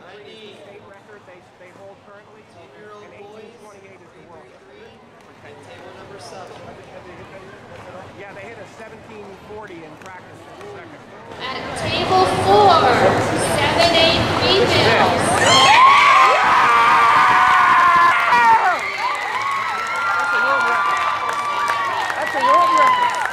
the state record they, they hold currently, and 1828 is the world record. Table number seven. Yeah, they hit a 1740 in practice. At table four, seven eight females. That's a world record. That's a world record.